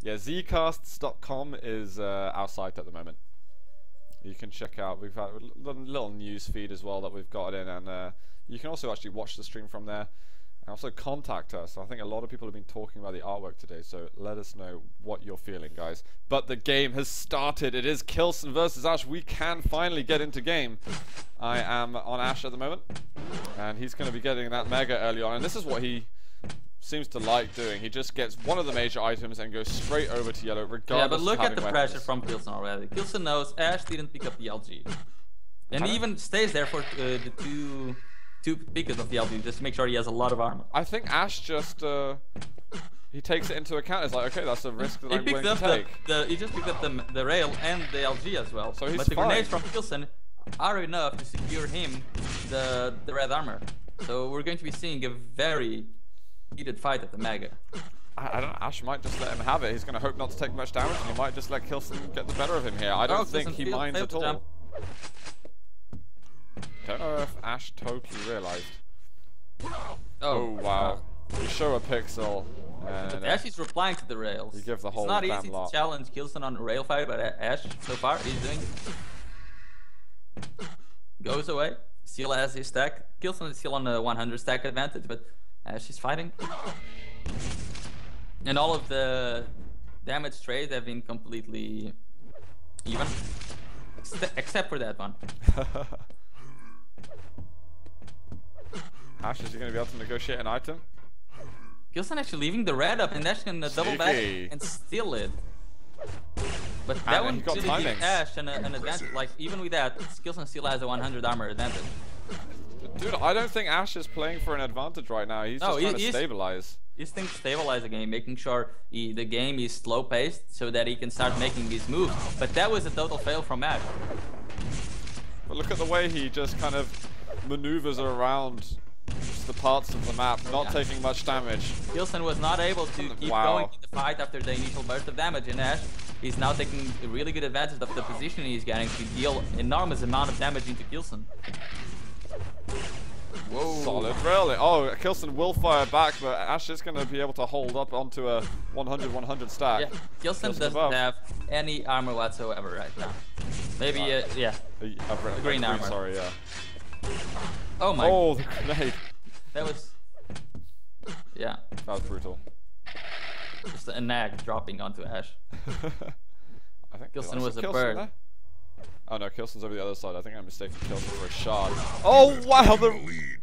Yeah, zcasts.com is uh, our site at the moment. You can check out. We've had a little news feed as well that we've got in, and uh, you can also actually watch the stream from there. And also contact us. I think a lot of people have been talking about the artwork today, so let us know what you're feeling, guys. But the game has started. It is k1llsen versus Ash. We can finally get into game. I am on Ash at the moment, and he's going to be getting that Mega early on. And this is what he seems to like doing. He just gets one of the major items and goes straight over to yellow, regardless Yeah, but look at the weapons. pressure from k1llsen already. k1llsen knows Ash didn't pick up the LG. And he even stays there for uh, the two two pickets of the LG just to make sure he has a lot of armor. I think Ash just uh, he takes it into account. It's like, okay, that's a risk that He I'm picked willing up to the, take. the he just picked up the the rail and the LG as well. So he's but the fine. grenades from k1llsen are enough to secure him the the red armor. So we're going to be seeing a very heated fight at the Mega. I, I don't know. Ash might just let him have it. He's going to hope not to take much damage, and he might just let k1llsen get the better of him here. I don't Oh, think he minds at all. jump. Don't know if Ash totally realized. Oh, Oh wow! You show a pixel, and uh, Ash is replying to the rails. You give the whole it's not easy lot. to challenge k1llsen on a rail fight, but Ash so far he's doing. Goes away. Still has his stack. k1llsen is still on a 100 stack advantage, but Ash is fighting. And all of the damage trades have been completely even, except for that one. Ash is he going to be able to negotiate an item? k1llsen actually leaving the red up, and Ash can uh, double back and steal it. But that And one really gives. Ash an, an advantage. Like even with that, k1llsen still has a 100 armor advantage. Dude, I don't think Ash is playing for an advantage right now. He's No, just he- trying to stabilize. He's thinking to stabilize the game, making sure he, the game is slow paced so that he can start making his moves. But that was a total fail from Ash. But look at the way he just kind of maneuvers around just the parts of the map, not Yeah. taking much damage. k1llsen was not able to keep Wow. going in the fight after the initial burst of damage, and Ash is now taking a really good advantage of the position he's getting to deal enormous amount of damage into k1llsen. Whoa. Solid, really. Oh, Kilson will fire back, but Ash is going to be able to hold up onto a 100-100 stack. Yeah, k1llsen k1llsen doesn't above. have any armor whatsoever right now. Maybe, uh, yeah. A, a, a- a green armor. Sorry, yeah. Oh my, Oh, the grenade. that was, yeah, That was brutal. just a nag dropping onto Ash. I think k1llsen was see a k1llsen bird. there? Oh no, k1llsen's over the other side. I think I mistaken k1llsen for a shard. Oh wow, the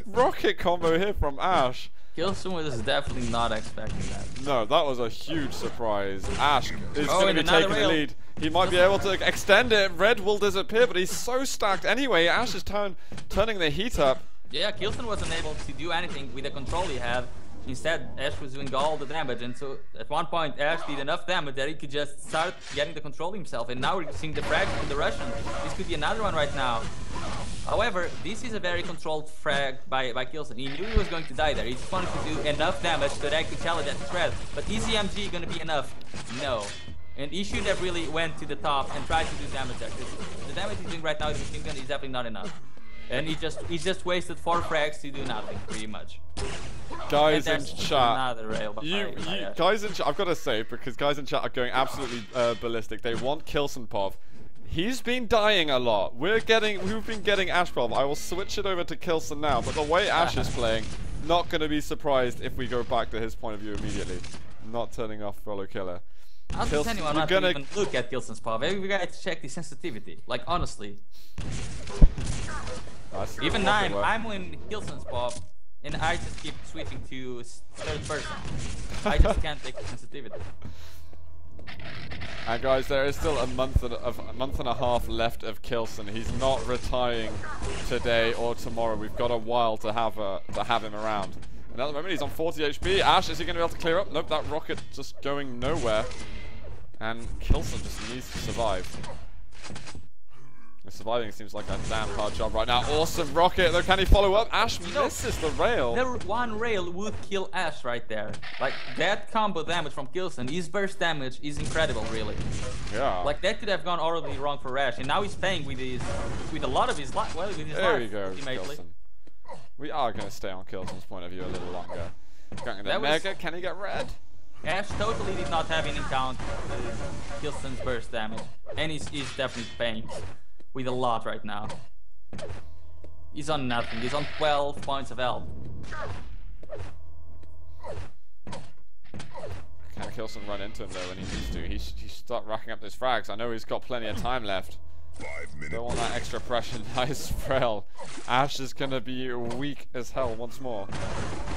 rocket combo here from Ash. k1llsen was definitely not expecting that. No, that was a huge surprise. Ash is Oh, going to be taking the lead. He might be able to extend it. Red will disappear, but he's so stacked anyway. Ash is turn turning the heat up. Yeah, k1llsen wasn't able to do anything with the control he had. Instead, Ash was doing all the damage, and so at one point, Ash did enough damage that he could just start getting the control himself. And now we're seeing the frag from the Russian. This could be another one right now. However, this is a very controlled frag by, by k1llsen. He knew he was going to die there. He just wanted to do enough damage so that he could challenge that threat. But is EMG gonna be enough? No. And he should have really went to the top and tried to do damage there. The damage he's doing right now with machine gun is definitely not enough. And he just he just wasted four frags to do nothing, pretty much. Guys in chat. another rail by- You, you guys in chat. I've got to say because guys in chat are going absolutely uh, ballistic. They want k1llsen Pov. He's been dying a lot. We're getting, we've been getting Ash Pov. I will switch it over to k1llsen now. But the way Ash is playing, not going to be surprised if we go back to his point of view immediately. Not turning off fellow killer. How does anyone we're not gonna- even look at k1llsen's paw? Maybe we gotta check the sensitivity. Like honestly, even I'm. I'm in k1llsen's paw, and I just keep switching to third person. I just can't take the sensitivity. And guys, there is still a month and of a month and a half left of k1llsen. He's not retiring today or tomorrow. We've got a while to have uh, to have him around. And at the moment, he's on 40 HP. Ash, is he going to be able to clear up? Nope, that rocket just going nowhere. And k1llsen just needs to survive. Surviving seems like a damn hard job right now. Awesome rocket, though. Can he follow up? Ash know, misses the rail. The one rail would kill Ash right there. Like that combo damage from k1llsen, his burst damage is incredible, really. Yeah. Like that could have gone horribly wrong for Ash, and now he's paying with his, with a lot of his life. Well, with his There life, go, ultimately. k1llsen. We are going to stay on k1llsen's point of view a little longer. Going That was- Mega, can he get red? Ash totally did not have any count uh, k1llsen's burst damage. And he's, he's definitely paying with a lot right now. He's on nothing. He's on 12 points of health. Can k1llsen run into him though when he needs to? He's he's start racking up those frags. I know he's got plenty of time left. Five minutes. Don't want that extra pressure. Nice Frail. Ash is gonna be weak as hell once more.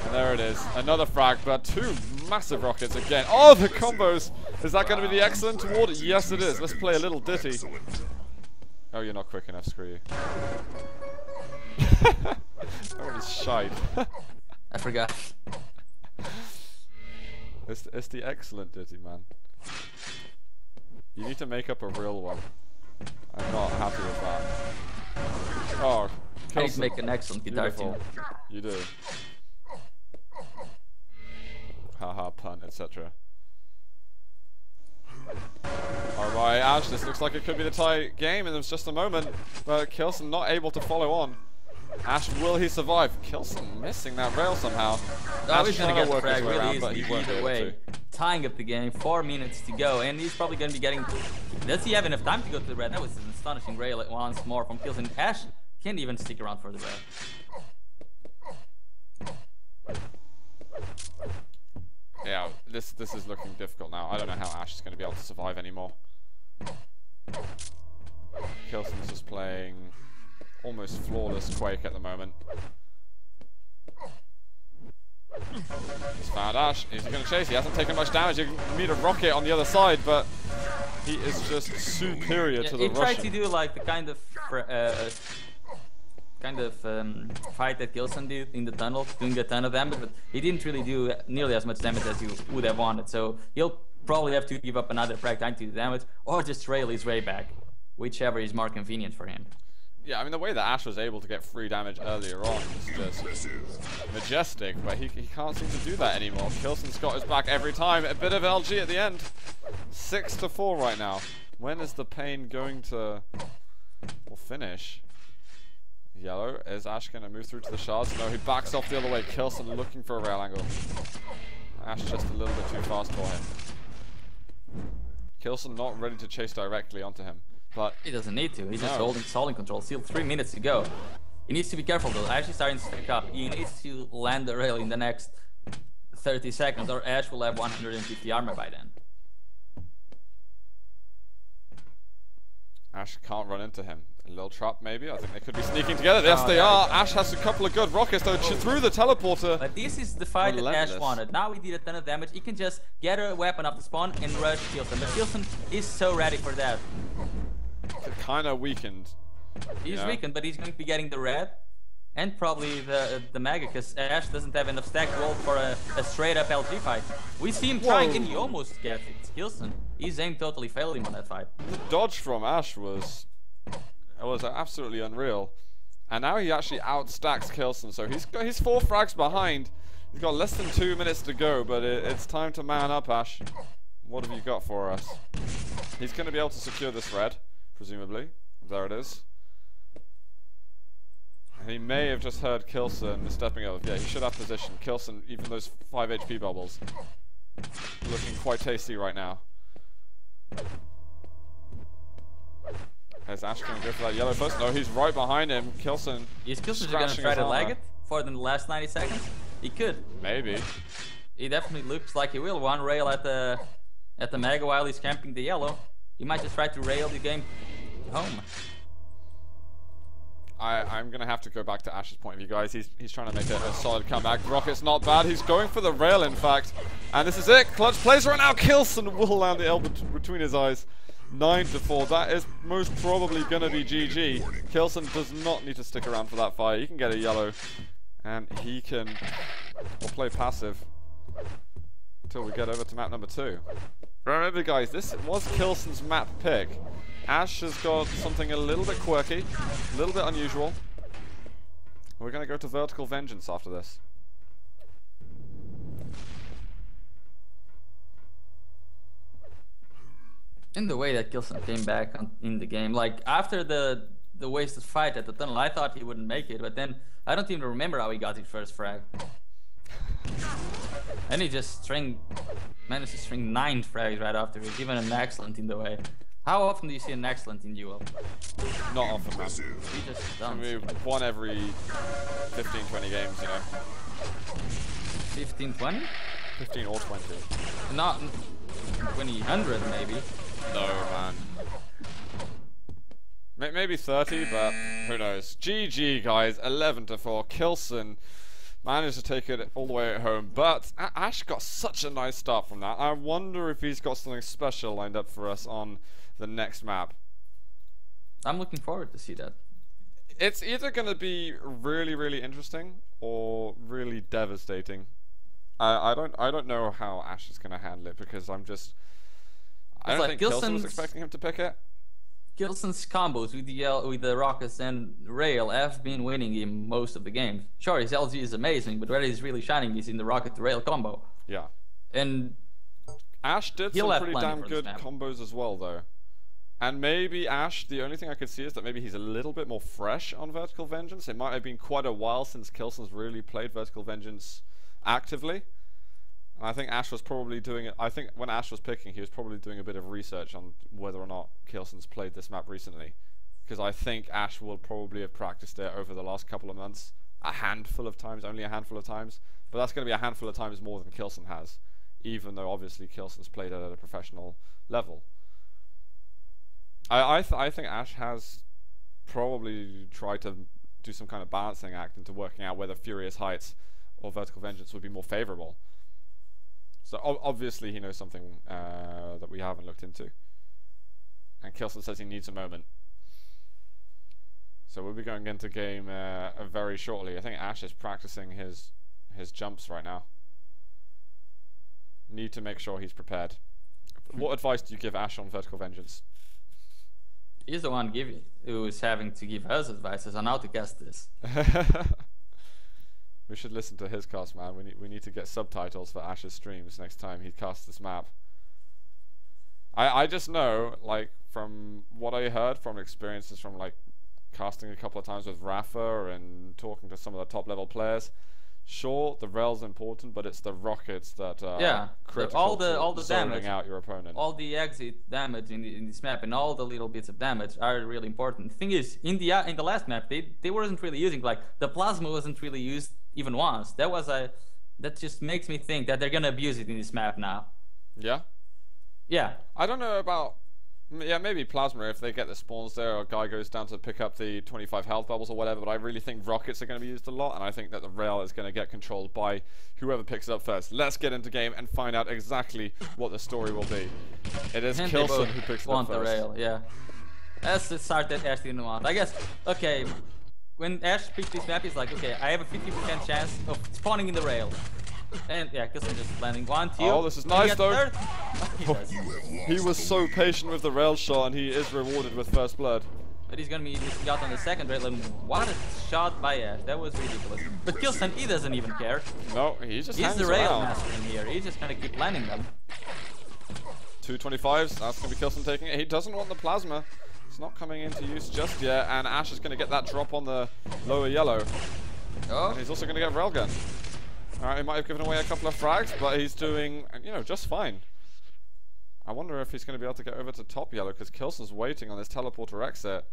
And there it is. Another frag, but two massive rockets again. Oh, the combos! Is that gonna be the excellent toward? Yes, it is. Let's play a little ditty. Oh, you're not quick enough. Screw you. that was shite. I forgot. It's, it's the excellent ditty, man. You need to make up a real one. I'm not happy with that. Oh, I k1llsen. make an excellent guitar Beautiful. tune. You do. Haha, pun, etc. Alright, Ash, this looks like it could be the tie game, and there's just a moment, but k1llsen not able to follow on. Ash, will he survive? k1llsen missing that rail somehow. Oh, Ash he's gonna get to the frag really around, but easily he either way. to. Tying up the game, four minutes to go, and he's probably gonna be getting. Does he have enough time to go to the red? That was an astonishing rail once more from Kills, and Ash can't even stick around for the red. This this is looking difficult now. I don't know how Ash is going to be able to survive anymore. k1llsen's just playing almost flawless Quake at the moment. He's found Ash. Is he going to chase? He hasn't taken much damage. You can meet a rocket on the other side, but he is just superior Yeah, to he the tried to do like the kind of uh, kind of um, fight that k1llsen did in the tunnel, doing a ton of damage, but he didn't really do nearly as much damage as you would have wanted. So he'll probably have to give up another frag time to do damage, or just rail his way back, whichever is more convenient for him. Yeah, I mean the way that Ash was able to get free damage earlier on was just majestic, but he, he can't seem to do that anymore. k1llsen's got his back every time. A bit of LG at the end. Six to four right now. When is the pain going to will finish? Yellow. Is Ash going to move through to the shards? No, he backs off the other way. k1llsen looking for a rail angle. Ash just a little bit too fast for him. k1llsen not ready to chase directly onto him. But He doesn't need to. He's just holding solid control. Still three minutes to go. He needs to be careful though. Ash is starting to stick up. He needs to land the rail in the next 30 seconds, or Ash will have 150 armor by then. Ash can't run into him. A little trap, maybe. I think they could be sneaking together. Yes, Oh, they are. Ash has a couple of good rockets, though, ch- through the teleporter. But this is the fight that Ash wanted. Now he did a ton of damage. He can just get a weapon off the spawn and rush k1llsen. But k1llsen is so ready for that. Kind of weakened. He's Yeah. weakened, but he's going to be getting the red and probably the the mega, because Ash doesn't have enough stack to hold for a, a straight up LG fight. We see him trying, and he almost gets it. k1llsen, his aim totally failed him on that fight. The dodge from Ash was was absolutely unreal. And now he actually outstacks k1llsen, so he's got, he's four frags behind. He's got less than two minutes to go, but it, it's time to man up, Ash. What have you got for us? He's going to be able to secure this red, presumably. There it is. He may have just heard k1llsen stepping up. Yeah, he should have position. k1llsen, even those 5 HP bubbles. Looking quite tasty right now. Is Ash going to go for that yellow first? No, he's right behind him. k1llsen. Is k1llsen going to try to lag it for the last 90 seconds? He could. Maybe. He definitely looks like he will. One rail at the at the mega while he's camping the yellow. He might just try to rail the game home. I, I'm going to have to go back to Ash's point of view, guys. He's, he's trying to make a, a solid comeback. Rocket's not bad. He's going for the rail, in fact. And this is it. Clutch plays right now. k1llsen will land the elbow between his eyes. 9 to 4. That is most probably going to be GG. k1llsen does not need to stick around for that fight. He can get a yellow. And he can play passive until we get over to map number 2. Remember, guys, this was k1llsen's map pick. Ash has got something a little bit quirky, a little bit unusual. We're going to go to Vertical Vengeance after this. In the way that k1llsen came back on, in the game, like after the the wasted fight at the tunnel, I thought he wouldn't make it, but then I don't even remember how he got his first frag. and he just string managed to string nine frags right after it, even an excellent in the way. How often do you see an excellent in duel? Not often, man. We just don't. We one every 15, 20 games, you know. 15, 20? 15 or 20. Not 20, 100 maybe. No, man. Maybe 30, but who knows. GG, guys. 11 to 4. k1llsen managed to take it all the way at home, but Ash got such a nice start from that. I wonder if he's got something special lined up for us on the next map. I'm looking forward to see that. It's either going to be really, really interesting or really devastating. I, I don't, I don't know how Ash is going to handle it because I'm just. I don't like think k1llsen was k1llsen's- expecting him to pick it. k1llsen's combos with the L- with the Rockets and Rail have been winning him most of the games. Sure, his LG is amazing, but where he's really shining is in the Rocket to Rail combo. Yeah. And Ash did some pretty damn good combos as well, though. And maybe Ash, the only thing I could see is that maybe he's a little bit more fresh on Vertical Vengeance. It might have been quite a while since k1llsen's really played Vertical Vengeance actively. And I think Ash was probably doing it. I think when Ash was picking, he was probably doing a bit of research on whether or not k1llsen's played this map recently. Because I think Ash will probably have practiced it over the last couple of months. A handful of times, only a handful of times. But that's going to be a handful of times more than k1llsen has even though obviously k1llsen's played it at a professional level. I I, th- I think Ash has probably tried to do some kind of balancing act into working out whether Furious Heights or Vertical Vengeance would be more favorable. So obviously he knows something uh, that we haven't looked into. And k1llsen says he needs a moment. So we'll be going into game uh, very shortly. I think Ash is practicing his his jumps right now need to make sure he's prepared. What advice do you give Ash on Vertical Vengeance? he's the one giving who is having to give us advices on how to cast this. we should listen to his cast, man. We need we need to get subtitles for Ash's streams next time he casts this map. I I just know, like from what I heard from experiences from like casting a couple of times with Rapha and talking to some of the top level players. Sure, the rail's important, but it's the rockets that are Yeah, the- critical all the- all the damage. out your opponent. All the exit damage in, the, in this map and all the little bits of damage are really important. The thing is, in the uh, in the last map, they they wasn't really using like the plasma wasn't really used even once. That was a that just makes me think that they're gonna abuse it in this map now. yeah. Yeah, I don't know about. Yeah, maybe Plasma if they get the spawns there, or a guy goes down to pick up the 25 health bubbles or whatever, but I really think rockets are going to be used a lot, and I think that the rail is going to get controlled by whoever picks it up first. Let's get into game and find out exactly what the story will be. It is and k1llsen who picks it up want the rail. Yeah, the start that Ash didn't want. I guess. Okay, when Ash picked this map, he's like, okay, I have a 50% chance of spawning in the rail. And yeah, k1llsen just landing one, two. Oh, this is nice, though. third. He. He was so patient with the rail shot, and he is rewarded with first blood. But he's gonna be missing out on the second rail, and what a shot by Ash. That was ridiculous. But k1llsen, he doesn't even care. No, he just He's hangs the rail around. master in here. He's just gonna keep landing them. 225s, that's going to be k1llsen taking it. He doesn't want the plasma. It's not coming into use just yet, and Ash is going to get that drop on the lower yellow. Oh, And he's also going to get railgun. Alright, he might have given away a couple of frags, but he's doing, you know, just fine. I wonder if he's going to be able to get over to top yellow, because k1llsen's waiting on this teleporter exit.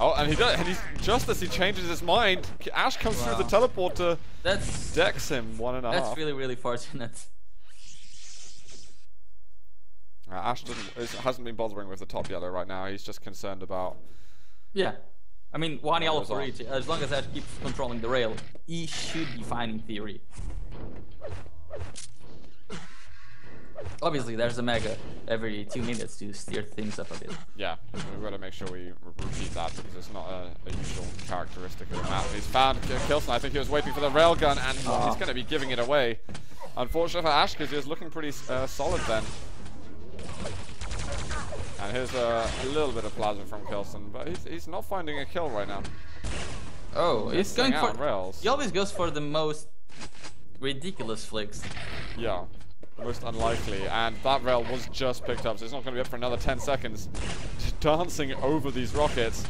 Oh, and he does, and he's, just as he changes his mind, Ash comes through the teleporter, that's decks him one and a half. that's really really fortunate. Uh, Ash doesn't, is, hasn't been bothering with the top yellow right now, he's just concerned about Yeah. I mean, one yellow for each. As long as Ash keeps controlling the rail, he should be fine in theory. Obviously, there's a mega every two minutes to steer things up a bit. Yeah, we've got to make sure we repeat that because it's not a, a usual characteristic of the map. He's found k1llsen. I think he was waiting for the railgun and Ah. he's going to be giving it away. Unfortunately for Ash because he was looking pretty uh, solid then. And here's uh, a little bit of plasma from k1llsen, but he's, he's not finding a kill right now. Oh, he's Missing going for. rails. He always goes for the most ridiculous flicks. Yeah, most unlikely. And that rail was just picked up, so it's not going to be up for another 10 seconds. Dancing over these rockets.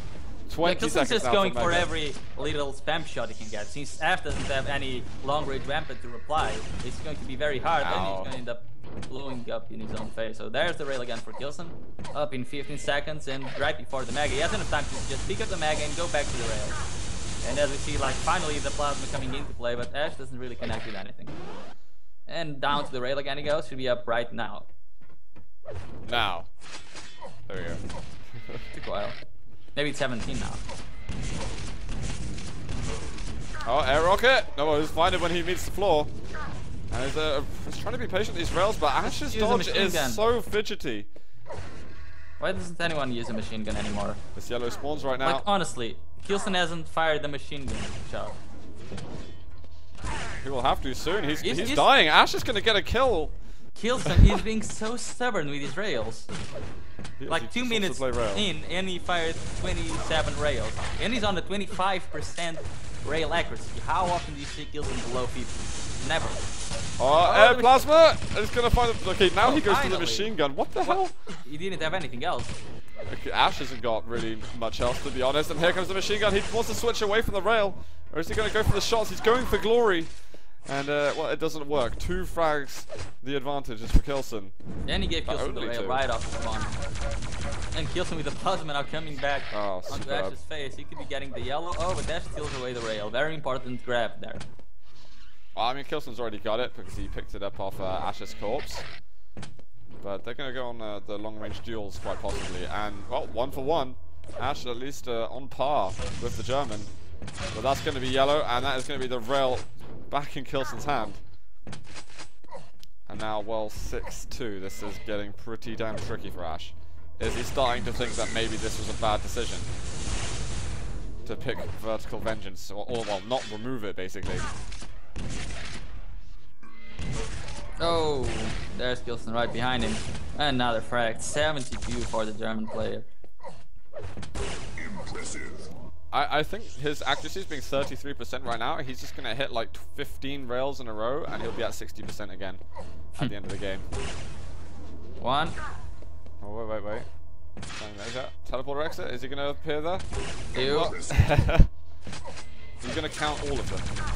20 Yeah, k1llsen's seconds just going for every little spam shot he can get. Since F doesn't have any long range rampant to reply, it's going to be very hard, and he's going to end up blowing up in his own face. So there's the rail again for k1llsen, up in 15 seconds, and right before the Mega, he has enough time to just pick up the Mega and go back to the rail. And as we see, like finally the Plasma coming into play, but Ash doesn't really connect with anything. And down to the rail again he goes, should be up right now. Now. There we go. Took a while. Maybe it's 17 now. Oh, air rocket! No, he'll find it when he meets the floor. And he's, uh, he's trying to be patient with these rails, but Ash's dodge is gun. so fidgety. Why doesn't anyone use a machine gun anymore? This yellow spawns right now. Like honestly, k1llsen hasn't fired the machine gun shot. he will have to soon. He's, He's- he's, he's- dying. Ash is going to get a kill. k1llsen is being so stubborn with his rails. Like two minutes in, and he fired 27 rails, and he's on the 25% rail accuracy. How often do you see k1llsen below 50? Never. Uh, oh, uh, Oh, air plasma! He's going to find it. Okay, now Oh, he goes to the machine gun. What the hell? He didn't have anything else. Okay, Ash hasn't got really much else to be honest. And here comes the machine gun. He wants to switch away from the rail. Or is he going to go for the shots? He's going for glory. And, uh, well, it doesn't work. Two frags, the advantage is for k1llsen. And he gave uh, But k1llsen the rail two. right off the spawn. And k1llsen with the plasma now coming back Oh, onto superb. Ash's face. He could be getting the yellow. Oh, but Ash steals away the rail. Very important grab there. Well, I mean, k1llsen's already got it because he picked it up off uh, Ash's corpse. But they're going to go on uh, the long-range duels quite possibly. And, well, one for one. Ash at least uh, on par with the German. But that's going to be yellow, and that is going to be the rail back in k1llsen's hand. And now, well, 6-2. This is getting pretty damn tricky for Ash. Is he starting to think that maybe this was a bad decision? To pick Vertical Vengeance, or, or well, not remove it, basically. Oh, there's k1llsen right behind him. Another frag. 72 for the German player. I, I think his accuracy is being 33% right now. He's just going to hit like 15 rails in a row and he'll be at 60% again at the end of the game. One. Oh, wait, wait, wait. Like that. Teleporter exit? Is he going to appear there? Two. He's going to count all of them.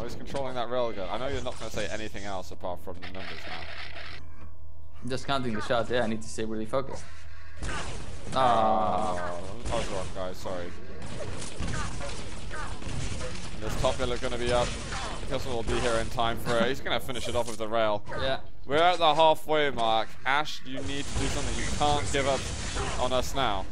Well, he's controlling that railgun. I know you're not going to say anything else apart from the numbers now. Just counting the shots. Yeah, I need to stay really focused. Ah. Oh, I was wrong, guys. Sorry. This top hill is going to be up. Kessel will be here in time for it. He's going to finish it off with the rail. Yeah. We're at the halfway mark. Ash, you need to do something. You can't give up on us now.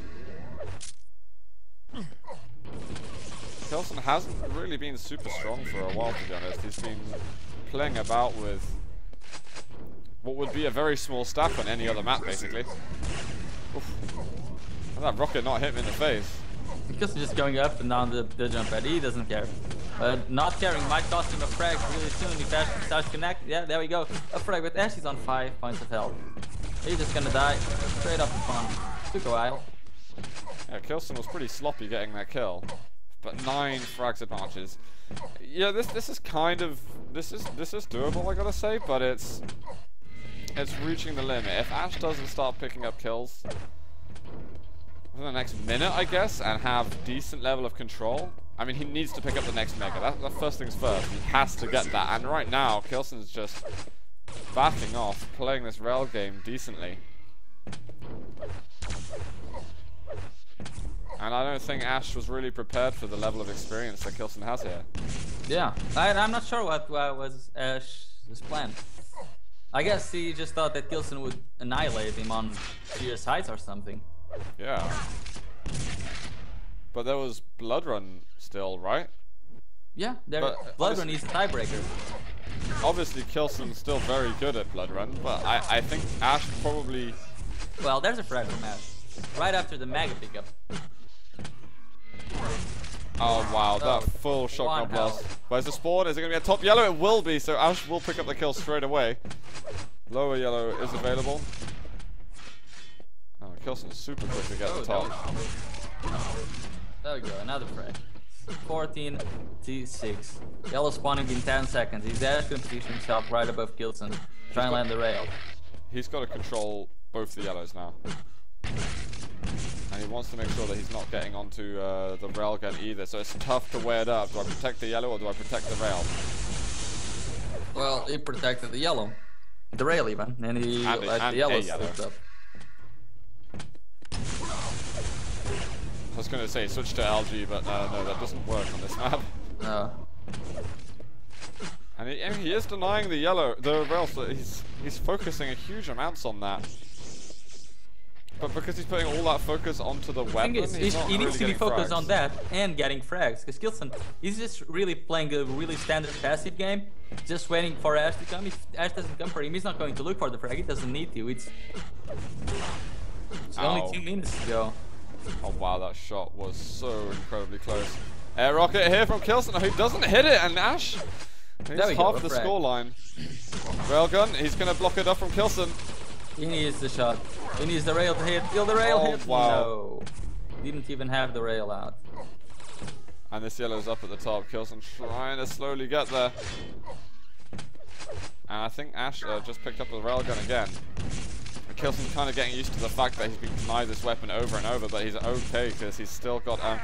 Kelson hasn't really been super strong for a while, to be honest. He's been playing about with what would be a very small staff on any other map, basically. Oof. And that rocket not hit him in the face. Because he's just going up and down the, the jump pad. He doesn't care. But not caring might cost him a frag really soon if Ash starts connect. Yeah, there we go. A frag, with Ash is on 5 points of health. He's just gonna die straight off the spawn. Took a while. Yeah, k1llsen was pretty sloppy getting that kill, but nine frags advantages. Yeah, this this is kind of this is this is doable, I gotta say, but it's it's reaching the limit. If Ash doesn't start picking up kills for the next minute, I guess, and have decent level of control, I mean, he needs to pick up the next mega. That, that first things first. He has to get that, and right now, k1llsen's just backing off, playing this rail game decently. And I don't think Ash was really prepared for the level of experience that k1llsen has here. Yeah, I, I'm not sure what, what was Ash's plan. I guess he just thought that k1llsen would annihilate him on Fierce Heights or something. Yeah. But there was Blood Run still, right? Yeah, there, But, Blood Run obviously- is a tiebreaker. Obviously, k1llsen's still very good at Blood Run, but I, I think Ash probably... Well, there's a frag from Ash. Right after the Mega pickup. Oh, wow, that full shotgun blast. health. Where's the spawn? Is it going to be a top yellow? It will be, so Ash will pick up the kill straight away. Lower yellow is available. Oh, Kilson's super quick to get Oh, the top. there we go, another frag. 14 T6. Yellow spawning in 10 seconds. He's Ash going to position himself right above k1llsen. Try and land the rail. He's got to control both the yellows now. Wants to make sure that he's not getting onto uh, the railgun either. So it's tough to weigh it up. Do I protect the yellow or do I protect the rail? Well, he protected the yellow. The rail even. And he And let and the yellow yellow. up. I was going to say switch to LG, but uh, no, that doesn't work on this map. No. And he, and he is denying the yellow, the rail. So he's he's focusing a huge amounts on that. But because he's putting all that focus onto the The weapon, is, he's he, really needs to be focused frags. on that and getting frags. Because k1llsen, is just really playing a really standard passive game, just waiting for Ash to come. If Ash doesn't come for him, he's not going to look for the frag. He doesn't need to. It's, it's only two minutes to go. Oh wow, that shot was so incredibly close. Air rocket here from k1llsen, who doesn't hit it, and Ash. He's go, half a the frag. scoreline. Railgun, he's gonna block it off from k1llsen. He needs the shot. He needs the rail to hit. Kill the rail Oh, hit. wow. No. Didn't even have the rail out. And this yellow's up at the top. k1llsen trying to slowly get there. And I think Ash uh, just picked up the railgun again. And k1llsen's kind of getting used to the fact that he's been denied this weapon over and over, but he's okay because he's still got a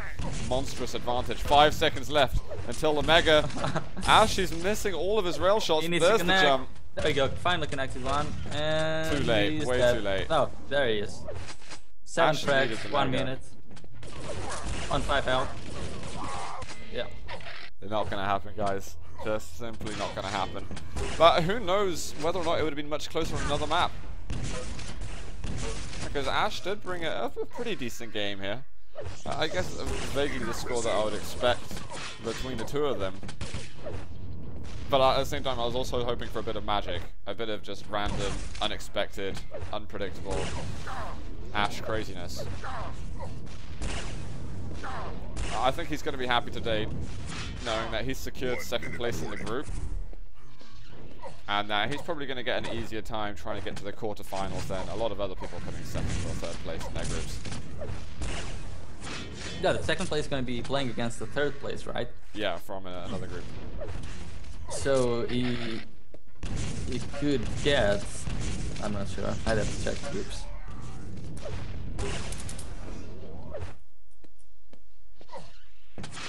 monstrous advantage. Five seconds left until the Mega. Ash is missing all of his rail shots. He needs to There's the jump. There we go. Finally connected one. And Too late, he's way dead. too late. No, there he is. Seven frags, one minute. On five health. Yeah. They're not going to happen, guys. Just simply not going to happen. But who knows whether or not it would have been much closer on another map. Because Ash did bring a, a pretty decent game here. I guess uh, vaguely the score that I would expect between the two of them. But at the same time, I was also hoping for a bit of magic. A bit of just random, unexpected, unpredictable Ash craziness. I think he's going to be happy today knowing that he's secured second place in the group. And that he's probably going to get an easier time trying to get to the quarterfinals than a lot of other people coming second or third place in their groups. Yeah, the second place is going to be playing against the third place, right? Yeah, from uh, another group. So he he could get. I'm not sure. I'd have to check the groups.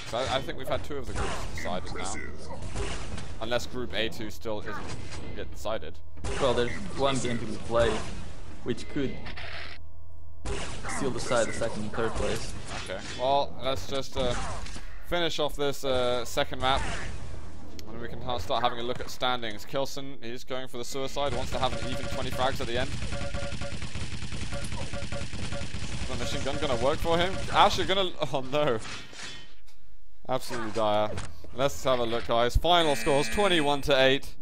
So I, I think we've had two of the groups decided now. Unless group A2 still isn't yet decided. Well, there's one game to be played, which could still decide the second and third place. Okay. Well, let's just uh, finish off this uh, second map. We can start having a look at standings. k1llsen, he's going for the suicide, wants to have an even 20 frags at the end. Is the machine gun gonna work for him? Ash, you're gonna. Oh no. Absolutely dire. Let's have a look, guys. Final scores 21 to 8.